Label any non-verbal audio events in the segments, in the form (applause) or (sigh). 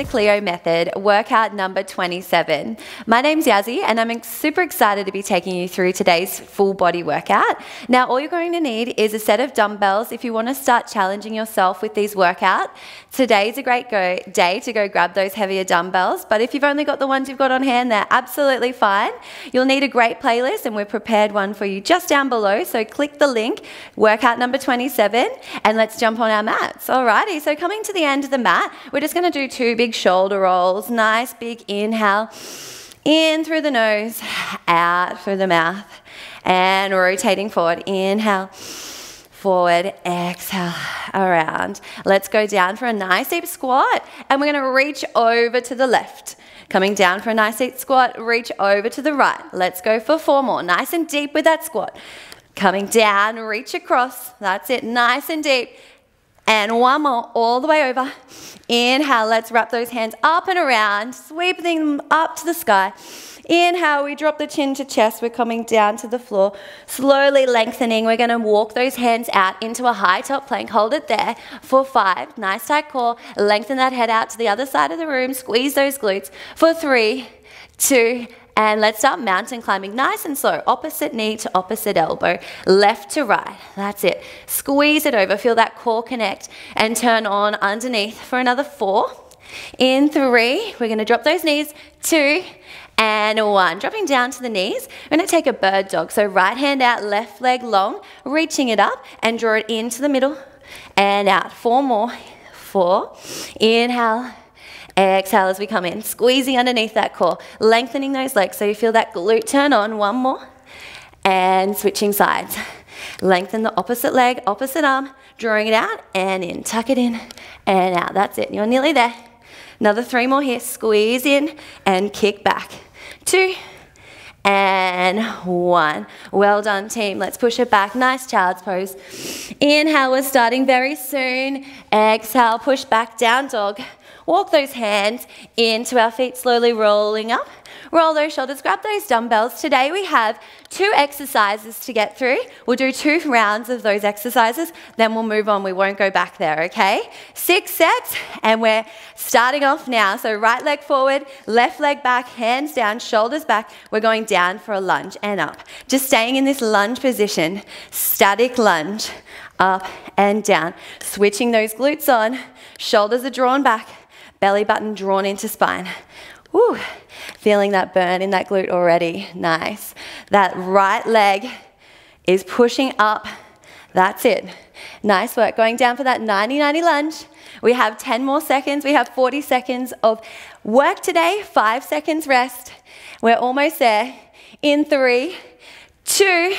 the Cleo Method workout number 27. My name's Yassy and I'm super excited to be taking you through today's full body workout. Now all you're going to need is a set of dumbbells if you want to start challenging yourself with these workouts. Today's a great go day to go grab those heavier dumbbells, but if you've only got the ones you've got on hand, they're absolutely fine. You'll need a great playlist and we've prepared one for you just down below, so click the link, workout number 27, and let's jump on our mats. Alrighty, so coming to the end of the mat, we're just going to do two big shoulder rolls. Nice big inhale. In through the nose, out through the mouth. And rotating forward. Inhale, forward, exhale, around. Let's go down for a nice deep squat. And we're going to reach over to the left. Coming down for a nice deep squat, reach over to the right. Let's go for four more. Nice and deep with that squat. Coming down, reach across. That's it, nice and deep. And one more, all the way over. Inhale, let's wrap those hands up and around, sweeping them up to the sky. Inhale, we drop the chin to chest. We're coming down to the floor, slowly lengthening. We're going to walk those hands out into a high top plank. Hold it there for five. Nice tight core. Lengthen that head out to the other side of the room. Squeeze those glutes for three, two, and let's start mountain climbing nice and slow. Opposite knee to opposite elbow, left to right. That's it. Squeeze it over. Feel that core connect and turn on underneath for another four. In three, we're going to drop those knees. Two, and one. Dropping down to the knees, we're to take a bird dog. So right hand out, left leg long, reaching it up and draw it into the middle and out. Four more. Four. Inhale Exhale as we come in, squeezing underneath that core, lengthening those legs so you feel that glute turn on. One more. And switching sides. Lengthen the opposite leg, opposite arm, drawing it out and in. Tuck it in and out. That's it. You're nearly there. Another three more here. Squeeze in and kick back. Two and one. Well done, team. Let's push it back. Nice child's pose. Inhale, we're starting very soon. Exhale, push back, down dog. Walk those hands into our feet, slowly rolling up. Roll those shoulders, grab those dumbbells. Today we have two exercises to get through. We'll do two rounds of those exercises, then we'll move on. We won't go back there, okay? Six sets, and we're starting off now. So right leg forward, left leg back, hands down, shoulders back. We're going down for a lunge and up. Just staying in this lunge position, static lunge, up and down. Switching those glutes on, shoulders are drawn back, belly button drawn into spine. Feeling that burn in that glute already. Nice. That right leg is pushing up. That's it. Nice work. Going down for that 90 90 lunge. We have 10 more seconds. We have 40 seconds of work today, five seconds rest. We're almost there. In three, two,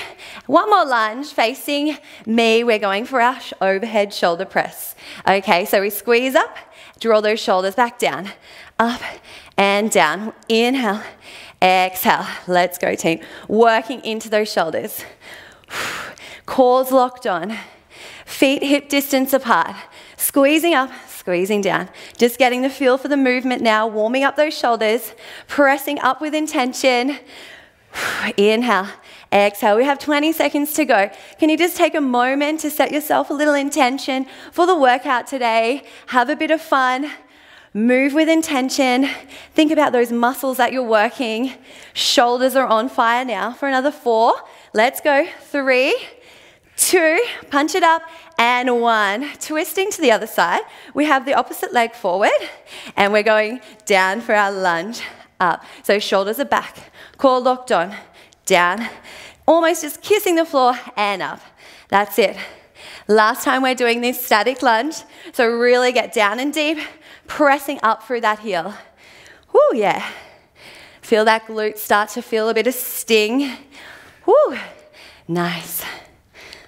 one more lunge facing me. We're going for our overhead shoulder press. Okay, so we squeeze up Draw those shoulders back down, up and down. Inhale, exhale. Let's go, team. Working into those shoulders. Cores locked on. Feet hip distance apart. Squeezing up, squeezing down. Just getting the feel for the movement now. Warming up those shoulders. Pressing up with intention. (sighs) Inhale, exhale. We have 20 seconds to go. Can you just take a moment to set yourself a little intention for the workout today? Have a bit of fun. Move with intention. Think about those muscles that you're working. Shoulders are on fire now for another four. Let's go. Three, two, punch it up, and one. Twisting to the other side. We have the opposite leg forward, and we're going down for our lunge up. So shoulders are back, core locked on, down, almost just kissing the floor and up. That's it. Last time we're doing this static lunge, so really get down and deep, pressing up through that heel. Whoo, yeah. Feel that glute start to feel a bit of sting. Whoo, nice.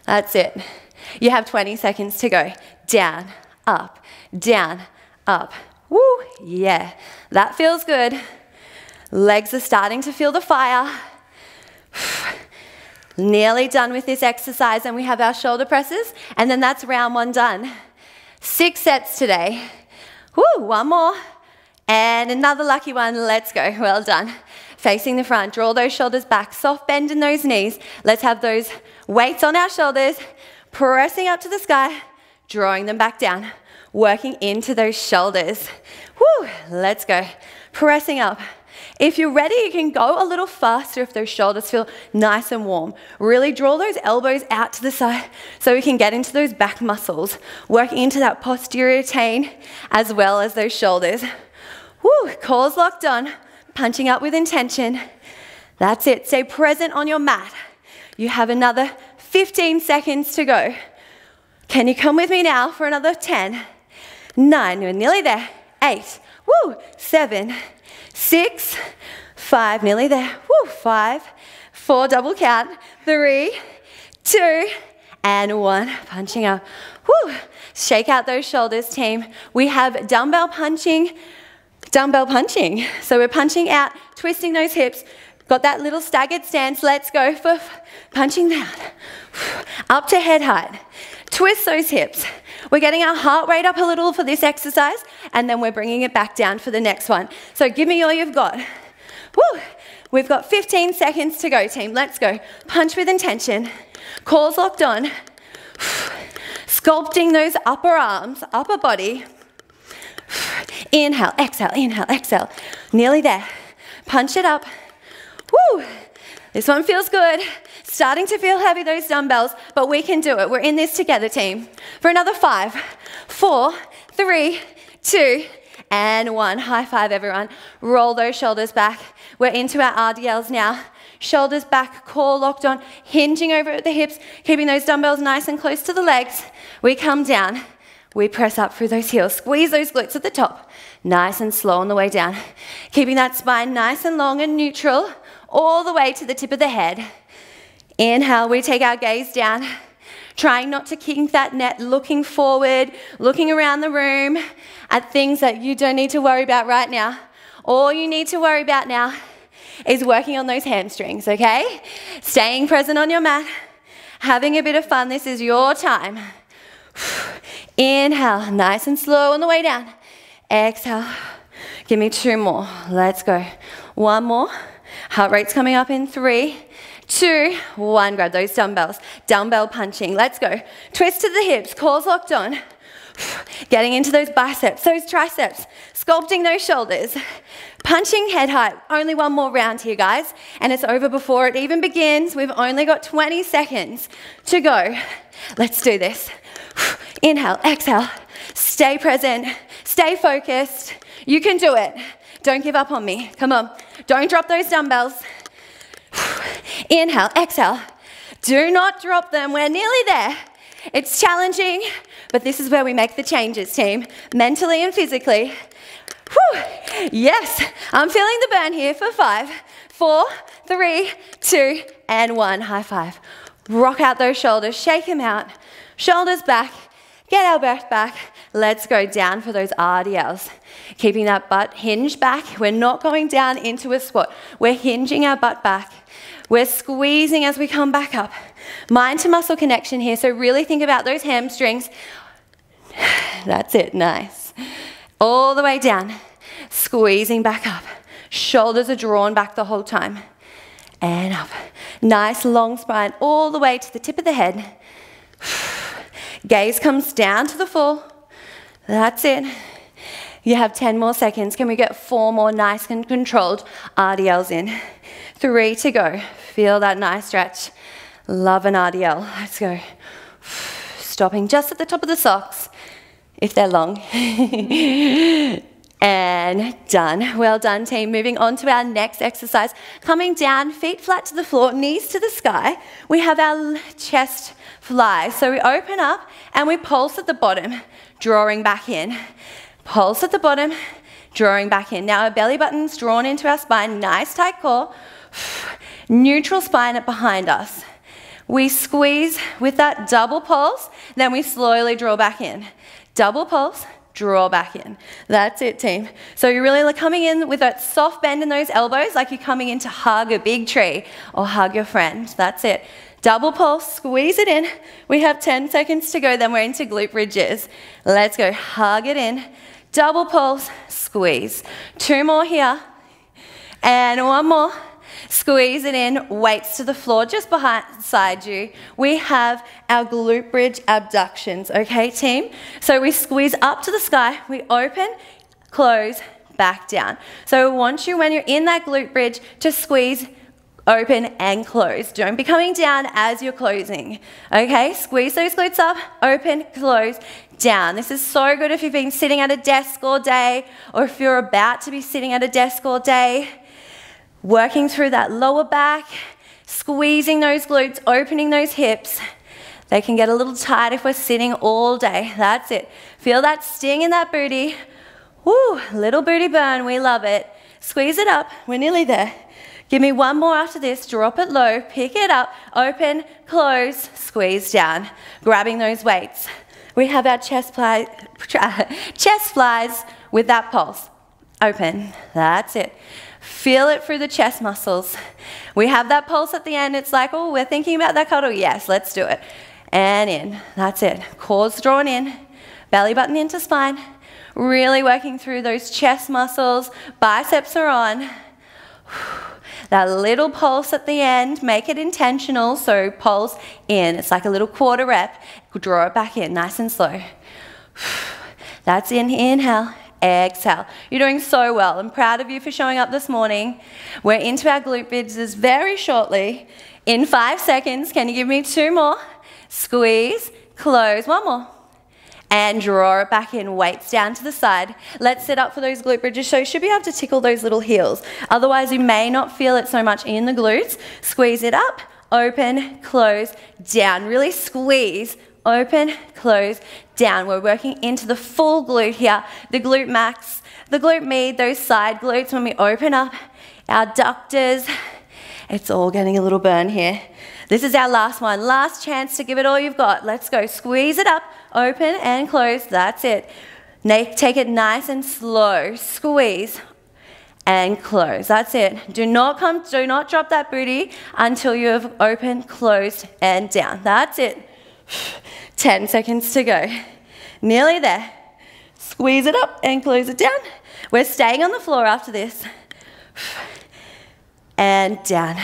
That's it. You have 20 seconds to go. Down, up, down, up. Woo, yeah. That feels good. Legs are starting to feel the fire. Nearly done with this exercise, and we have our shoulder presses, and then that's round one done. Six sets today. Woo, one more. And another lucky one. Let's go. (laughs) Well done. Facing the front, draw those shoulders back, soft bend in those knees. Let's have those weights on our shoulders, pressing up to the sky, drawing them back down, working into those shoulders. Woo, let's go. Pressing up. If you're ready, you can go a little faster if those shoulders feel nice and warm. Really draw those elbows out to the side so we can get into those back muscles, working into that posterior chain as well as those shoulders. Woo, cores locked on, punching up with intention. That's it. Stay present on your mat. You have another 15 seconds to go. Can you come with me now for another 10? Nine, we're nearly there. Eight, woo, seven, six, five, nearly there. Woo, five, four, double count. Three, two, and one. Punching up. Woo, shake out those shoulders, team. We have dumbbell punching, dumbbell punching. So we're punching out, twisting those hips. Got that little staggered stance. Let's go for punching down. Up to head height. Twist those hips. We're getting our heart rate up a little for this exercise, and then we're bringing it back down for the next one. So give me all you've got. Woo! We've got 15 seconds to go, team. Let's go. Punch with intention. Cores locked on. Sculpting those upper arms, upper body. Inhale, exhale, inhale, exhale. Nearly there. Punch it up. Woo! This one feels good. Starting to feel heavy, those dumbbells, but we can do it. We're in this together, team. For another five, four, three, two, and one. High five, everyone. Roll those shoulders back. We're into our RDLs now. Shoulders back, core locked on, hinging over at the hips, keeping those dumbbells nice and close to the legs. We come down. We press up through those heels. Squeeze those glutes at the top. Nice and slow on the way down. Keeping that spine nice and long and neutral all the way to the tip of the head. Inhale, we take our gaze down, trying not to kink that net, looking forward, looking around the room at things that you don't need to worry about right now. All you need to worry about now is working on those hamstrings, okay? Staying present on your mat, having a bit of fun. This is your time. Inhale, nice and slow on the way down. Exhale. Give me two more. Let's go. One more. Heart rate's coming up in three, two, one. Grab those dumbbells. Dumbbell punching. Let's go. Twist to the hips. Cores locked on. (sighs) Getting into those biceps, those triceps, sculpting those shoulders, punching head height. Only one more round here, guys, and it's over before it even begins. We've only got 20 seconds to go. Let's do this. (sighs) Inhale, exhale. Stay present, stay focused. You can do it. Don't give up on me. Come on. Don't drop those dumbbells. Inhale, exhale. Do not drop them. We're nearly there. It's challenging, but this is where we make the changes, team, mentally and physically. Whew. Yes, I'm feeling the burn here for five, four, three, two, and one. High five. Rock out those shoulders, shake them out. Shoulders back, get our breath back. Let's go down for those RDLs. Keeping that butt hinged back. We're not going down into a squat. We're hinging our butt back. We're squeezing as we come back up. Mind to muscle connection here. So really think about those hamstrings. (sighs) That's it. Nice. All the way down. Squeezing back up. Shoulders are drawn back the whole time. And up. Nice long spine all the way to the tip of the head. (sighs) Gaze comes down to the floor. That's it. You have 10 more seconds. Can we get four more nice and controlled RDLs in? Three to go. Feel that nice stretch. Love an RDL. Let's go. Stopping just at the top of the socks, if they're long. (laughs) and done. Well done, team. Moving on to our next exercise. Coming down, feet flat to the floor, knees to the sky. We have our chest fly. So we open up and we pulse at the bottom, drawing back in. Pulse at the bottom, drawing back in. Now our belly button's drawn into our spine, nice tight core. Neutral spine up behind us. We squeeze with that double pulse, then we slowly draw back in. Double pulse, draw back in. That's it, team. So you're really coming in with that soft bend in those elbows, like you're coming in to hug a big tree or hug your friend. That's it. Double pulse, squeeze it in. We have 10 seconds to go, then we're into glute bridges. Let's go, hug it in. Double pulse, squeeze. Two more here. And one more. Squeeze it in, weights to the floor just beside you. We have our glute bridge abductions, okay, team? So we squeeze up to the sky, we open, close, back down. So I want you, when you're in that glute bridge, to squeeze open and close. Don't be coming down as you're closing. Okay, squeeze those glutes up, open, close, down. This is so good if you've been sitting at a desk all day or if you're about to be sitting at a desk all day. Working through that lower back, squeezing those glutes, opening those hips. They can get a little tight if we're sitting all day. That's it. Feel that sting in that booty. Woo, little booty burn, we love it. Squeeze it up, we're nearly there. Give me one more after this, drop it low, pick it up, open, close, squeeze down, grabbing those weights. We have our chest, fly, (laughs) chest flies with that pulse. Open, that's it. Feel it through the chest muscles. We have that pulse at the end. It's like, oh, we're thinking about that cuddle. Yes, let's do it. And in, that's it. Cores drawn in, belly button into spine. Really working through those chest muscles. Biceps are on. (sighs) That little pulse at the end, make it intentional. So pulse in. It's like a little quarter rep. Draw it back in, nice and slow. (sighs) That's in, inhale, exhale. You're doing so well. I'm proud of you for showing up this morning. We're into our glute bridges very shortly. In five seconds, can you give me two more? Squeeze, close, one more and draw it back in, weights down to the side. Let's set up for those glute bridges. So you should be able to tickle those little heels. Otherwise, you may not feel it so much in the glutes. Squeeze it up, open, close, down. Really squeeze, open, close, down. We're working into the full glute here, the glute max, the glute med, those side glutes when we open up our adductors. It's all getting a little burn here. This is our last one. Last chance to give it all you've got. Let's go. Squeeze it up, open and close. That's it. Take it nice and slow. Squeeze and close. That's it. Do not come, do not drop that booty until you have opened, closed, and down. That's it. (sighs) 10 seconds to go. Nearly there. Squeeze it up and close it down. We're staying on the floor after this. (sighs) And down.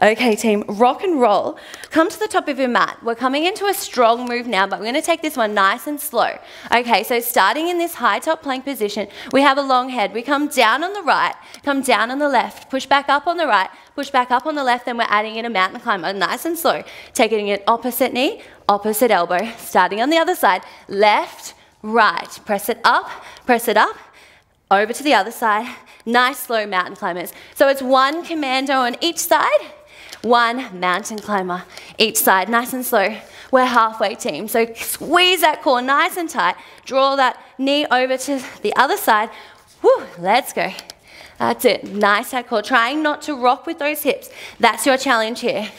Okay, team, rock and roll. Come to the top of your mat. We're coming into a strong move now, but we're going to take this one nice and slow. Okay, so starting in this high top plank position, we have a long head. We come down on the right, come down on the left, push back up on the right, push back up on the left, then we're adding in a mountain climber, nice and slow. Taking it opposite knee, opposite elbow. Starting on the other side, left, right. Press it up, press it up, over to the other side. Nice slow mountain climbers. So it's one commando on each side one mountain climber each side, nice and slow. We're halfway team. So squeeze that core nice and tight. Draw that knee over to the other side. Woo, let's go. That's it. Nice that core. Trying not to rock with those hips. That's your challenge here.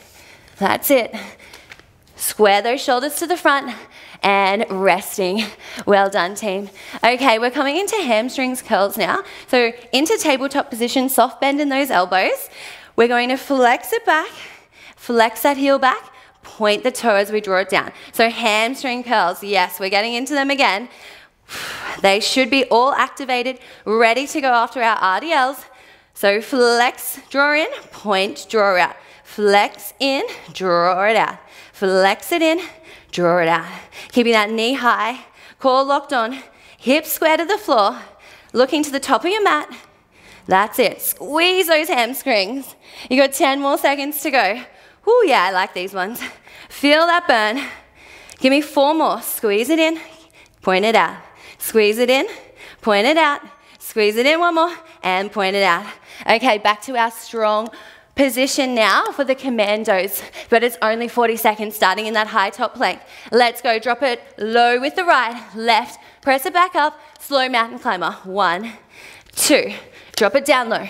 That's it. Square those shoulders to the front and resting. Well done, team. Okay, we're coming into hamstrings curls now. So into tabletop position, soft bend in those elbows. We're going to flex it back, flex that heel back, point the toe as we draw it down. So hamstring curls, yes, we're getting into them again. (sighs) They should be all activated, ready to go after our RDLs. So flex, draw in, point, draw out. Flex in, draw it out. Flex it in, draw it out. Keeping that knee high, core locked on, hips square to the floor, looking to the top of your mat, that's it. Squeeze those hamstrings. You got 10 more seconds to go. Ooh, yeah, I like these ones. Feel that burn. Give me four more. Squeeze it in, point it out. Squeeze it in, point it out. Squeeze it in one more, and point it out. Okay, back to our strong position now for the commandos, but it's only 40 seconds starting in that high top plank. Let's go, drop it low with the right, left, press it back up, slow mountain climber. One, two, Drop it down low.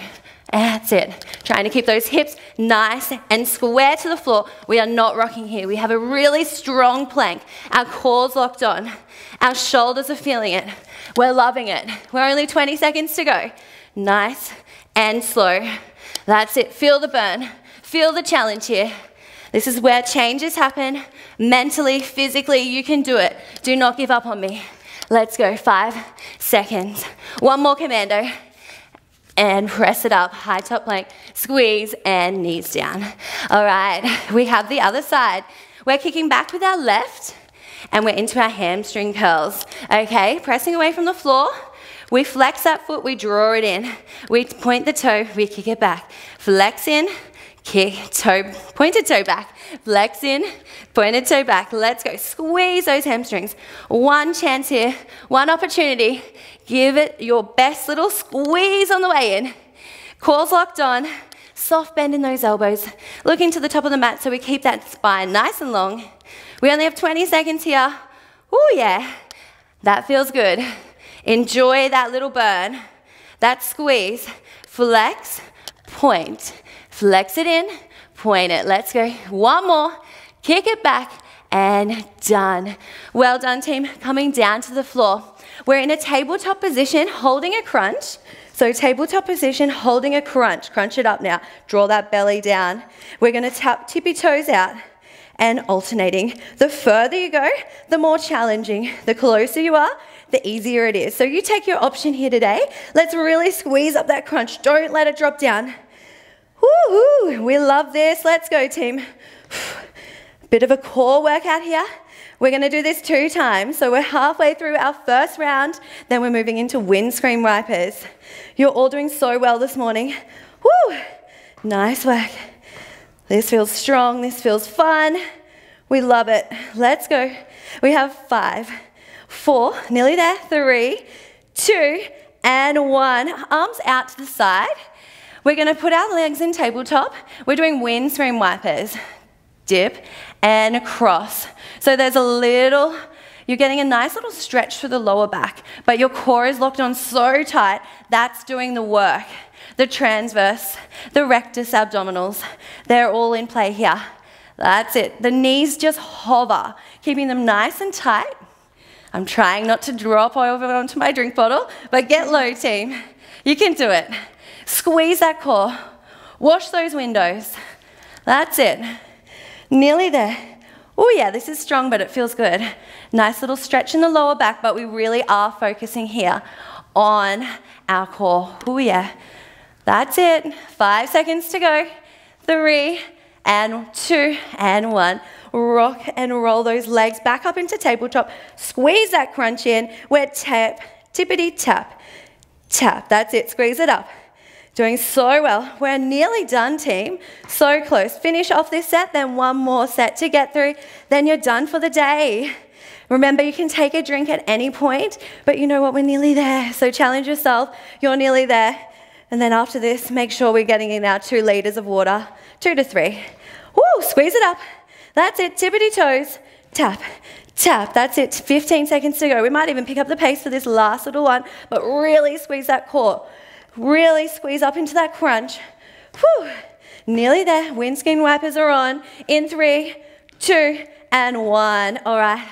That's it. Trying to keep those hips nice and square to the floor. We are not rocking here. We have a really strong plank. Our core's locked on. Our shoulders are feeling it. We're loving it. We're only 20 seconds to go. Nice and slow. That's it. Feel the burn. Feel the challenge here. This is where changes happen. Mentally, physically, you can do it. Do not give up on me. Let's go. Five seconds. One more commando and (laughs) press it up, high top plank, squeeze and knees down. All right, (laughs) we have the other side. We're kicking back with our left and we're into our hamstring curls. Okay, pressing away from the floor. We flex that foot, we draw it in. We point the toe, we kick it back. Flex in, kick, toe, pointed toe back. Flex in, pointed toe back. Let's go. Squeeze those hamstrings. One chance here, one opportunity. Give it your best little squeeze on the way in. Core's locked on. Soft bend in those elbows. Looking to the top of the mat so we keep that spine nice and long. We only have 20 seconds here. Oh, yeah. That feels good. Enjoy that little burn, that squeeze. Flex, point. Flex it in, point it. Let's go. One more. Kick it back and done. Well done, team. Coming down to the floor. We're in a tabletop position, holding a crunch. So tabletop position, holding a crunch. Crunch it up now. Draw that belly down. We're to tap tippy toes out and alternating. The further you go, the more challenging. The closer you are, the easier it is. So you take your option here today. Let's really squeeze up that crunch. Don't let it drop down. Woo-hoo, we love this. Let's go, team. (sighs) Bit of a core workout here. We're going to do this two times. So we're halfway through our first round, then we're moving into windscreen wipers. You're all doing so well this morning. Woo! Nice work. This feels strong. This feels fun. We love it. Let's go. We have five, four, nearly there, three, two, and one. Arms out to the side. We're going to put our legs in tabletop. We're doing windscreen wipers. Dip and cross. So there's a little, you're getting a nice little stretch for the lower back, but your core is locked on so tight, that's doing the work. The transverse, the rectus abdominals, they're all in play here. That's it. The knees just hover, keeping them nice and tight. I'm trying not to drop over onto my drink bottle, but get low, team. You can do it. Squeeze that core. Wash those windows. That's it. Nearly there. Oh, yeah, this is strong, but it feels good. Nice little stretch in the lower back, but we really are focusing here on our core. Oh, yeah. That's it. Five seconds to go. Three, and two, and one. Rock and roll those legs back up into tabletop. Squeeze that crunch in. We're tap, tippity tap, tap. That's it. Squeeze it up. Doing so well. We're nearly done, team. So close. Finish off this set, then one more set to get through. Then you're done for the day. Remember, you can take a drink at any point, but you know what? We're nearly there. So challenge yourself. You're nearly there. And then after this, make sure we're getting in our two liters of water, two to three. Woo, squeeze it up. That's it. Tippity toes. Tap, tap. That's it. 15 seconds to go. We might even pick up the pace for this last little one, but really squeeze that core. Really squeeze up into that crunch. Whew. Nearly there. Windscreen wipers are on. In three, two, and one. All right.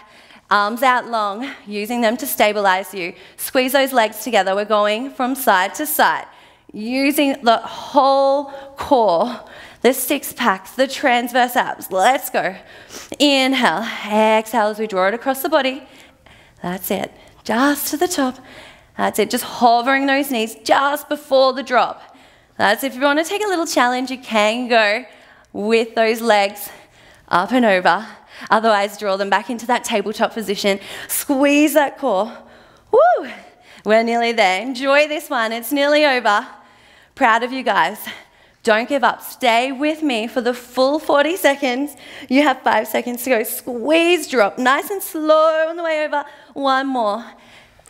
Arms out long, using them to stabilize you. Squeeze those legs together. We're going from side to side, using the whole core, the six packs, the transverse abs. Let's go. Inhale, exhale as we draw it across the body. That's it. Just to the top. That's it, just hovering those knees just before the drop. That's if you want to take a little challenge, you can go with those legs up and over. Otherwise, draw them back into that tabletop position. Squeeze that core. Woo! We're nearly there. Enjoy this one. It's nearly over. Proud of you guys. Don't give up. Stay with me for the full 40 seconds. You have five seconds to go. Squeeze, drop. Nice and slow on the way over. One more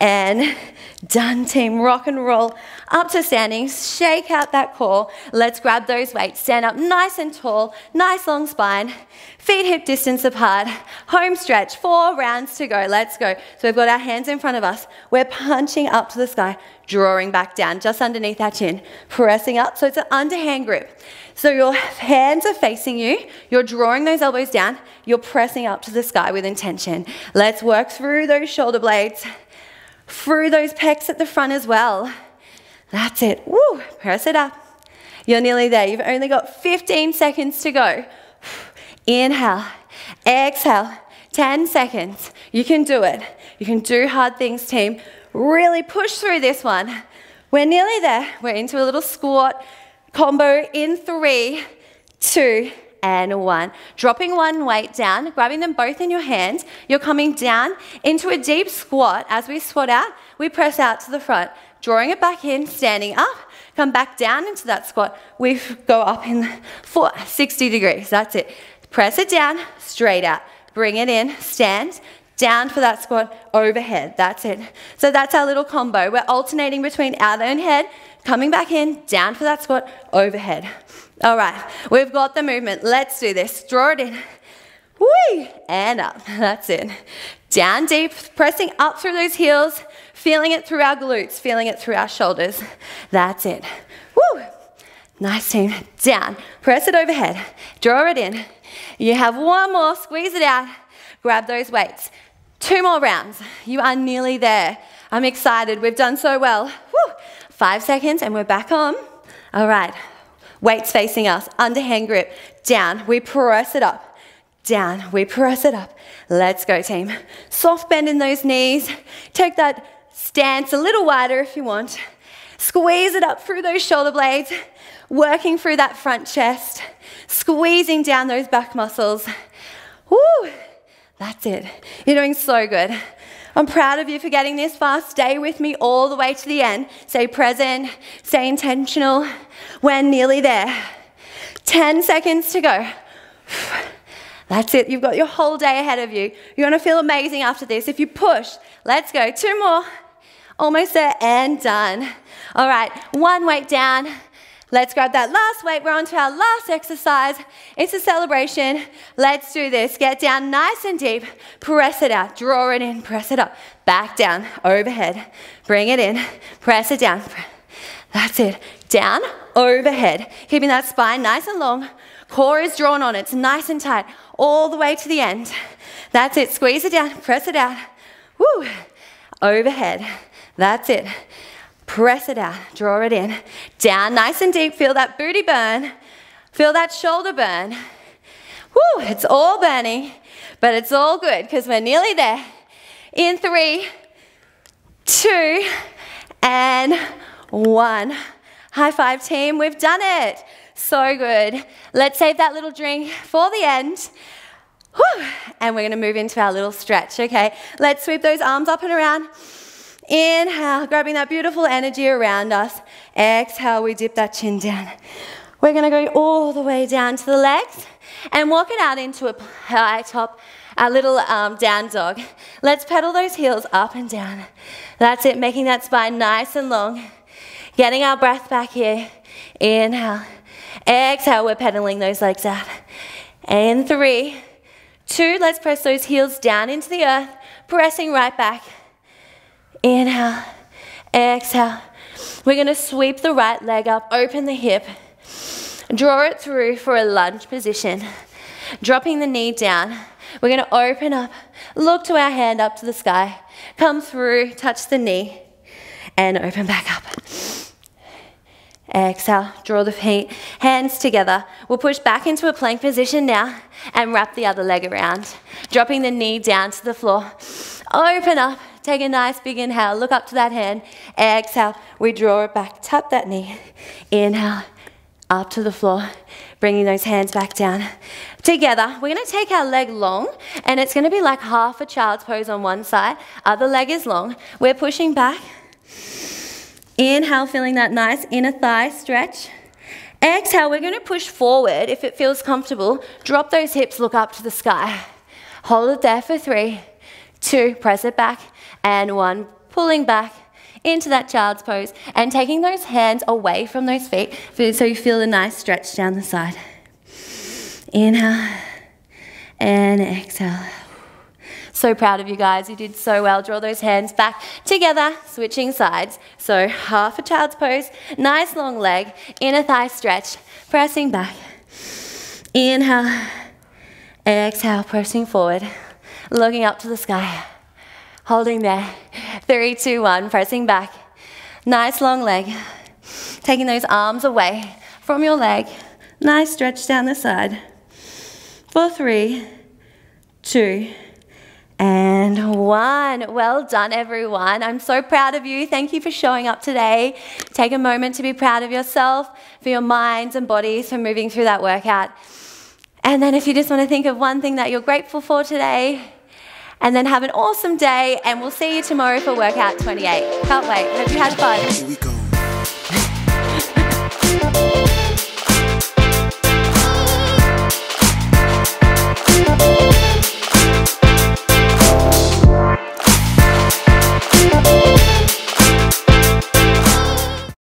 and (laughs) done team rock and roll up to standing. Shake out that core. Let's grab those weights. Stand up nice and tall. Nice long spine. Feet hip distance apart. Home stretch. Four rounds to go. Let's go. So we've got our hands in front of us. We're punching up to the sky drawing back down just underneath our chin pressing up. So it's an underhand grip. So your hands are facing you. You're drawing those elbows down. You're pressing up to the sky with intention. Let's work through those shoulder blades through those pecs at the front as well. That's it. Woo, press it up. You're nearly there. You've only got 15 seconds to go. Inhale, exhale, 10 seconds. You can do it. You can do hard things, team. Really push through this one. We're nearly there. We're into a little squat combo in three, two, and one. Dropping one weight down, grabbing them both in your hands. You're coming down into a deep squat. As we squat out, we press out to the front, drawing it back in, standing up, come back down into that squat. We go up in 60 degrees. That's it. Press it down, straight out. Bring it in, stand, down for that squat, overhead. That's it. So that's our little combo. We're alternating between out and head, coming back in, down for that squat, overhead. All right, we've got the movement. Let's do this. Draw it in. Whee! And up. (laughs) That's it. Down deep, pressing up through those heels, feeling it through our glutes, feeling it through our shoulders. That's it. Woo! Nice team. Down. Press it overhead. Draw it in. You have one more. Squeeze it out. Grab those weights. Two more rounds. You are nearly there. I'm excited. We've done so well. Woo! Five seconds and we're back on. All right. Weights facing us. Underhand grip. Down. We press it up. Down. We press it up. Let's go, team. Soft bend in those knees. Take that stance a little wider if you want. Squeeze it up through those shoulder blades. Working through that front chest. Squeezing down those back muscles. Woo! That's it. You're doing so good. I'm proud of you for getting this far. Stay with me all the way to the end. Stay present, stay intentional. We're nearly there. 10 seconds to go. That's it. You've got your whole day ahead of you. You're going to feel amazing after this. If you push, let's go. Two more. Almost there and done. All right, one weight down. Let's grab that last weight. We're on to our last exercise. It's a celebration. Let's do this. Get down nice and deep. Press it out. Draw it in. Press it up. Back down. Overhead. Bring it in. Press it down. That's it. Down. Overhead. Keeping that spine nice and long. Core is drawn on. It's nice and tight. All the way to the end. That's it. Squeeze it down. Press it out. Woo. Overhead. That's it. Press it out, draw it in. Down nice and deep, feel that booty burn. Feel that shoulder burn. Woo, it's all burning, but it's all good because we're nearly there. In three, two, and one. High five, team. We've done it. So good. Let's save that little drink for the end. Whew. And we're going to move into our little stretch, okay? Let's sweep those arms up and around. Inhale, grabbing that beautiful energy around us. Exhale, we dip that chin down. We're to go all the way down to the legs and walk it out into a high top, a little um, down dog. Let's pedal those heels up and down. That's it, making that spine nice and long. Getting our breath back here. Inhale. Exhale, we're pedaling those legs out. And three, two, let's press those heels down into the earth, pressing right back. Inhale, exhale. We're going to sweep the right leg up, open the hip, draw it through for a lunge position. Dropping the knee down. We're going to open up, look to our hand up to the sky, come through, touch the knee, and open back up. Exhale, draw the feet, hands together. We'll push back into a plank position now and wrap the other leg around, dropping the knee down to the floor. Open up, Take a nice big inhale. Look up to that hand. Exhale. We draw it back. Tap that knee. Inhale. Up to the floor. Bringing those hands back down. Together, we're going to take our leg long, and it's going to be like half a child's pose on one side. Other leg is long. We're pushing back. Inhale, feeling that nice inner thigh stretch. Exhale, we're going to push forward if it feels comfortable. Drop those hips, look up to the sky. Hold it there for three, two, press it back, and one, pulling back into that child's pose and taking those hands away from those feet so you feel a nice stretch down the side. Inhale and exhale. So proud of you guys. You did so well. Draw those hands back together, switching sides. So half a child's pose, nice long leg, inner thigh stretch, pressing back. Inhale, exhale, pressing forward, looking up to the sky holding there. Three, two, one, pressing back. Nice long leg. Taking those arms away from your leg. Nice stretch down the side. For three, two, and one. Well done, everyone. I'm so proud of you. Thank you for showing up today. Take a moment to be proud of yourself, for your minds and bodies, for moving through that workout. And then, if you just want to think of one thing that you're grateful for today, And then have an awesome day, and we'll see you tomorrow for workout 28. Can't wait. Hope you had fun.